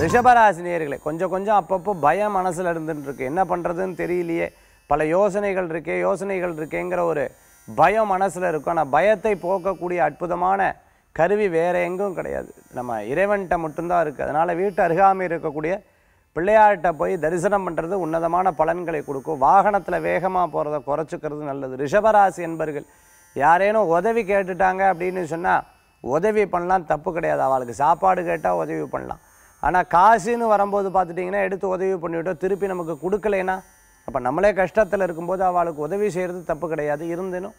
ரிஷபராசி நேர்களை கொஞ்சம் கொஞ்சம் அப்பப்போ பயம் மனசில் இருந்துட்டு இருக்கு என்ன பண்ணுறதுன்னு தெரியலையே. பல யோசனைகள் இருக்கே யோசனைகள் இருக்கேங்கிற ஒரு பயம் மனசில் இருக்கும். ஆனால் பயத்தை போக்கக்கூடிய அற்புதமான கருவி வேறு எங்கும் கிடையாது. நம்ம இறைவன்கிட்ட மட்டும்தான் இருக்குது அதனால் வீட்டு அருகாமை இருக்கக்கூடிய பிள்ளையார்கிட்ட போய் தரிசனம் பண்ணுறது உன்னதமான பலன்களை கொடுக்கும். வாகனத்தில் வேகமாக போகிறத குறைச்சிக்கிறது நல்லது. ரிஷபராசி என்பர்கள் யாரேனும் உதவி கேட்டுட்டாங்க அப்படின்னு சொன்னால் உதவி பண்ணலாம் தப்பு கிடையாது. அவளுக்கு சாப்பாடு கேட்டால் உதவி பண்ணலாம். ஆனால் காசுன்னு வரும்போது பார்த்துட்டிங்கன்னா எடுத்து உதவி பண்ணிவிட்டோம் திருப்பி நமக்கு கொடுக்கலைன்னா அப்போ நம்மளே கஷ்டத்தில் இருக்கும்போது அவளுக்கு உதவி செய்கிறது தப்பு கிடையாது. இருந்தினும்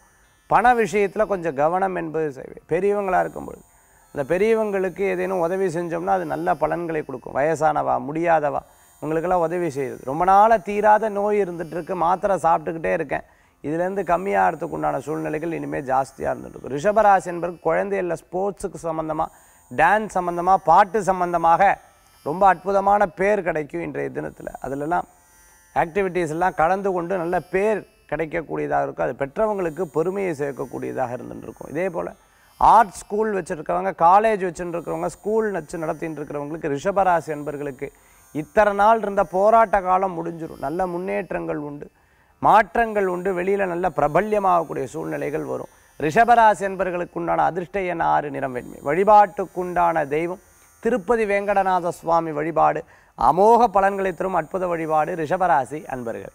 பண விஷயத்தில் கொஞ்சம் கவனம் என்பது பெரியவங்களாக இருக்கும்பொழுது அந்த பெரியவங்களுக்கு ஏதேனும் உதவி செஞ்சோம்னா அது நல்ல பலன்களை கொடுக்கும். வயசானவா முடியாதவா இவங்களுக்கெல்லாம் உதவி செய்யுது ரொம்ப நாளாக தீராத நோய் இருந்துகிட்ருக்கு மாத்திரை சாப்பிட்டுக்கிட்டே இருக்கேன். இதுலேருந்து கம்மியாகிறதுக்கு உண்டான சூழ்நிலைகள் இனிமேல் ஜாஸ்தியாக இருந்துட்டு இருக்கும் ரிஷபராசி என்பது குழந்தைகளில் ஸ்போர்ட்ஸுக்கு சம்மந்தமாக டான்ஸ் சம்மந்தமாக பாட்டு சம்மந்தமாக ரொம்ப அற்புதமான பேர் கிடைக்கும் இன்றைய தினத்தில். அதிலெல்லாம் ஆக்டிவிட்டீஸ் எல்லாம் கலந்து கொண்டு நல்ல பேர் கிடைக்கக்கூடியதாக இருக்கும். அது பெற்றவங்களுக்கு பெருமையை சேர்க்கக்கூடியதாக இருந்துருக்கும் இதே போல் ஆர்ட் ஸ்கூல் வச்சுருக்கவங்க காலேஜ் வச்சுருக்கிறவங்க ஸ்கூல் வச்சு நடத்தின்னு இருக்கிறவங்களுக்கு ரிஷபராசி என்பர்களுக்கு இத்தனை நாள் இருந்த போராட்ட காலம் முடிஞ்சிடும் நல்ல முன்னேற்றங்கள் உண்டு. மாற்றங்கள் உண்டு. வெளியில் நல்ல பிரபல்யமாகக்கூடிய சூழ்நிலைகள் வரும். ரிஷபராசி என்பர்களுக்கு உண்டான அதிர்ஷ்ட என ஆறு நிறம் வெண்மை. வழிபாட்டுக்குண்டான தெய்வம் திருப்பதி வேங்கடநாத சுவாமி வழிபாடு அமோக பலன்களை தரும் அற்புத வழிபாடு ரிஷபராசி அன்பர்கள்.